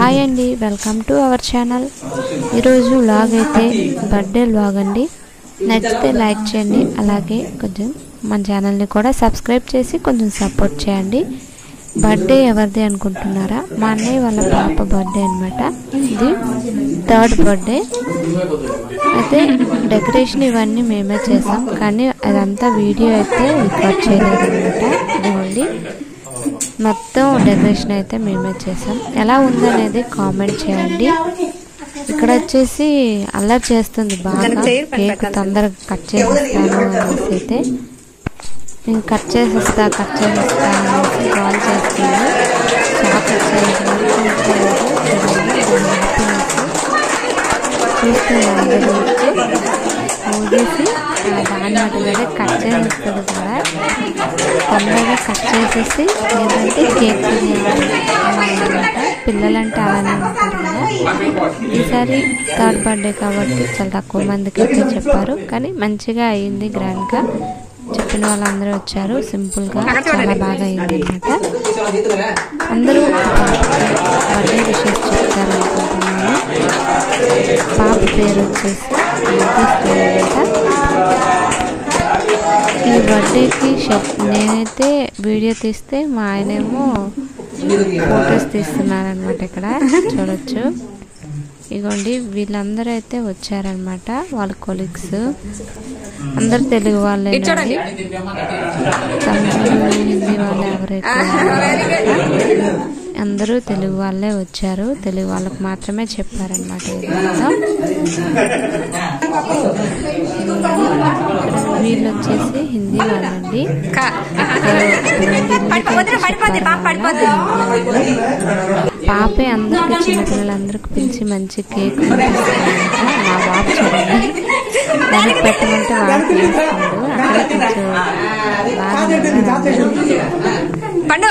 Hi అండి welcome to our channel. ఈరోజు vlog అయితే బర్త్డే లాగ్ అండి. నచ్చితే లైక్ చేయండి అలాగే కొంచెం మన ఛానల్ని కూడా సబ్స్క్రైబ్ చేసి కొంచెం సపోర్ట్ చేయండి. బర్త్డే ఎవరిది అనుకుంటున్నారా? మా అన్నయ్య వాళ్ళ పాప బర్త్డే అనమాట ఇది థర్డ్ బర్త్డే. అయితే డెకరేషన్ ఇవన్నీ మేమే చేసాం కానీ అదంతా వీడియో అయితే రికార్డ్ చేయలేదు అనమాట ఇదిగోండి. మొత్తం డెకరేషన్ అయితే మేమే చేసాం ఎలా ఉందనేది కామెంట్ చేయండి. ఇక్కడ వచ్చేసి అల్లరి చేస్తుంది బాగా. కేక్ తొందరగా కట్ చేసిస్తాను అనేసి అయితే నేను కట్ చేసిస్తా కట్ చేసిస్తా అనేసి కాల్ చేస్తుంది చాలా కట్ చేసే వరకు ఉంచలేదు. చూడండి, దాని happiness. చూస్తున్నారు అందరూ వచ్చి ఊగేసి ఆ దాని మటుగానే కట్ చేసేస్తుంది కూడా. తొందరగా కట్ చేసేసి లేదంటే కేక్ తినేయాలి పిల్లలంటే అలానే ఉంటారు కదా. ఈసారి థర్డ్ బర్త్డే కాబట్టి చాలా తక్కువ మందికి అయితే చెప్పారు. కానీ మంచిగా అయ్యింది గ్రాండ్గా. చెప్పిన వాళ్ళందరూ వచ్చారు. సింపుల్గా చాలా బాగా అయింది అనమాట అందరూ బర్త్డే విషెస్ చెప్తారు అనుకుంటున్నాను పాప పేరు వచ్చేసి అనమాట ఈ బర్త్డేకి షర్ట్ నేనైతే వీడియో తీస్తే మా ఆయనేమో ఫొటోస్ తీస్తున్నారనమాట ఇక్కడ చూడొచ్చు. ఇగోండి వీళ్ళందరూ అయితే వచ్చారనమాట వాళ్ళ కొలీగ్స్. అందరు తెలుగు వాళ్ళే తమిళ హిందీ వాళ్ళు ఎవరైతే అందరూ తెలుగు వాళ్ళే వచ్చారు. తెలుగు వాళ్ళకు మాత్రమే చెప్పారనమాట వీళ్ళు వచ్చేసి హిందీ వాళ్ళండి. పాపే అందరికి చిన్నపిల్లలందరికి పిలిచి మంచి కేక్ మా బాబు చూడండి. దానికి పెట్టమంటే వాడు పిలుస్తాడు. అక్కడే కొంచెం బాగా. పండు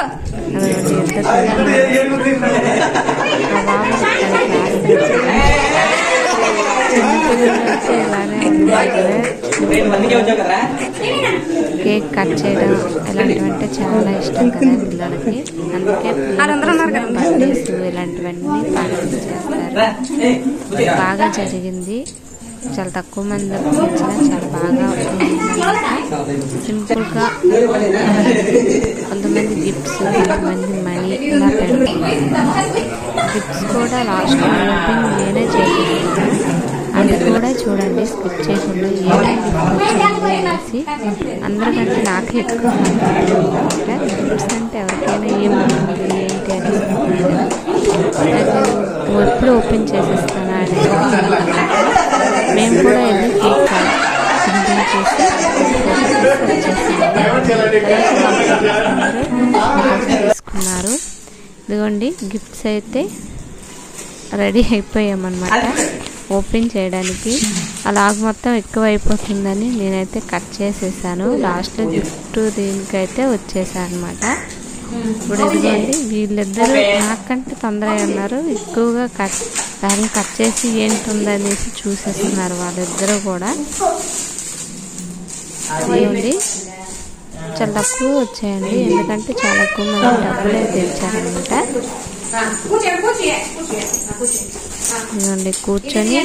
కేక్ కట్ చేయడం ఇలాంటివంటే చాలా ఇష్టం కదా పిల్లలకి. అందుకే బర్త్డేస్ ఇలాంటివన్నీ పార్టీ చేస్తారు. బాగా జరిగింది. చాలా తక్కువ మంది చాలా బాగా సింపుల్గా కొంతమంది గిఫ్ట్స్ కొంతమంది మనీ ఇలా పెడతారు. గిఫ్ట్స్ కూడా లాస్ట్ ఓపెన్ నేనే చేసేస్తాను అది కూడా చూడండి స్కిప్ చేయకుండా ఏమేమి గిఫ్ట్ అనేసి. అందరికంటే నాకే ఎక్కువ అనమాట గిఫ్ట్స్ అంటే ఎవరికైనా ఏముంటుంది ఏంటి అని ఎప్పుడు ఓపెన్ చేసేస్తానా అనేది. మేము కూడా వెళ్ళి కేక్ సింపుల్ చేసి తీసుకున్నారు ఇదిగోండి గిఫ్ట్స్ అయితే రెడీ అయిపోయామన్నమాట. ఓపెన్ చేయడానికి. అలాగ మొత్తం ఎక్కువ అయిపోతుందని నేనైతే కట్ చేసేసాను. లాస్ట్లో గిఫ్ట్ దీనికైతే వచ్చేసాను అనమాట ఇప్పుడు ఇదిగోండి వీళ్ళిద్దరూ నాకంటే తొందరగా ఉన్నారు. ఎక్కువగా కట్ దాన్ని కట్ చేసి ఏంటుందనేసి చూసేస్తున్నారు వాళ్ళిద్దరూ కూడా. ఏమండి? చాలా తక్కువ వచ్చాయండి. ఎందుకంటే చాలా ఎక్కువ మంది డబ్బులే తెచ్చారనమాట. ఇదిగోండి కూర్చొని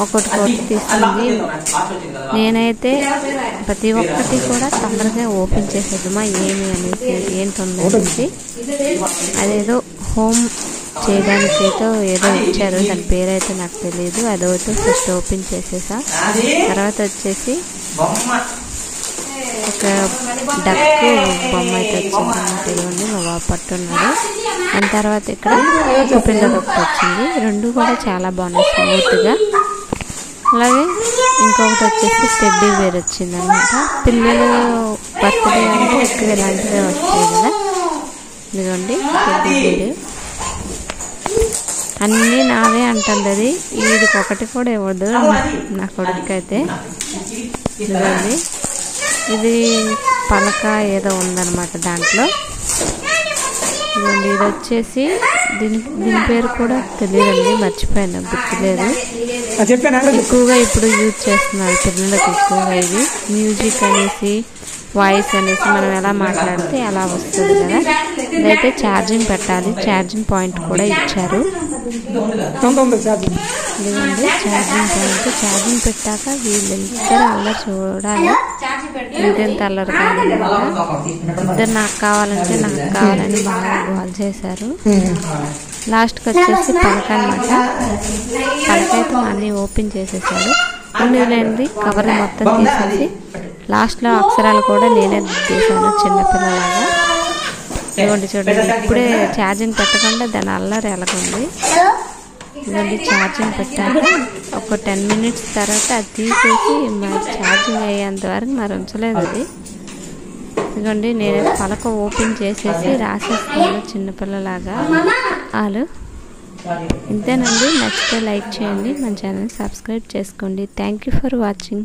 ఒకటి ఒకటి తీస్తుంది నేనైతే ప్రతి ఒక్కటి కూడా తొందరగా ఓపెన్ చేసేద్దామా? ఏమి అనేసి అనేసి అదేదో హోమ్ చేయడానికి అయితే ఏదో ఇచ్చారు దాని పేరైతే నాకు తెలియదు అదైతే ఫస్ట్ ఓపెన్ చేసేసా. తర్వాత వచ్చేసి ఒక డక్ బొమ్మ అయితే వచ్చింది ఇదిగోండి మా బాబు పట్టున్నాడు. దాని తర్వాత ఇక్కడ పిల్లలు ఒకటి వచ్చింది. రెండు కూడా చాలా బాగున్నాయి స్మూత్గా. అలాగే ఇంకొకటి వచ్చేసి టెడ్డీ వేర్ వచ్చింది అనమాట పిల్లలు బర్త్డే అంటే ఎక్కువ ఇలాంటివే వస్తాయి కదా. ఇదిగోండి టెడ్డీ వేరు అన్నీ నావే అంటుంది అది. వీడికి ఒకటి కూడా ఇవ్వదు. నా కొడుకైతే. ఇదిగోండి. ఇది పలక ఏదో ఉందన్నమాట దాంట్లో. ఇది వచ్చేసి దీని దీని పేరు కూడా తెలియదండి మర్చిపోయాను గుర్తులేదు. ఎక్కువగా ఇప్పుడు యూజ్ చేస్తున్నారు పిల్లలకు ఎక్కువగా ఇది. మ్యూజిక్ అనేసి వాయిస్ అనేసి మనం ఎలా మాట్లాడితే అలా వస్తుంది కదా. ఇదైతే ఛార్జింగ్ పెట్టాలి. ఛార్జింగ్ పాయింట్ కూడా ఇచ్చారు. ఇదిగోండి ఛార్జింగ్ పాయింట్. ఛార్జింగ్ పెట్టాక వీళ్ళిద్దరు అలా చూడాలి. ఇంకెంత అల్లరి కాదు ఇద్దరు నాకు కావాలంటే నాకు కావాలని బాగా గోల్ చేశారు. లాస్ట్కి వచ్చేసి పలక అనమాట పలక అయితే అన్నీ ఓపెన్ చేసేసాడు ఉండేలేండి కవర్ మొత్తం తీసేసి. లాస్ట్లో అక్షరాలు కూడా నేనే తీసాను చిన్నపిల్లలాగా. ఇదిగోండి చూడండి ఇప్పుడే ఛార్జింగ్ పెట్టకుండా దాని అల్లరి ఎలాగుంది? ఇదిగోండి ఛార్జింగ్ పెట్టాక ఒక టెన్ మినిట్స్ తర్వాత అది తీసేసి మరి ఛార్జింగ్ అయ్యేంత వరకు మరి ఉంచలేదు అది. ఇదిగోండి నేను పలక ఓపెన్ చేసేసి రాసేస్తాను చిన్నపిల్లలాగా. వాళ్ళు ఇంతేనండి. నచ్చితే లైక్ చేయండి. మన ఛానల్ సబ్స్క్రైబ్ చేసుకోండి. Thank you for watching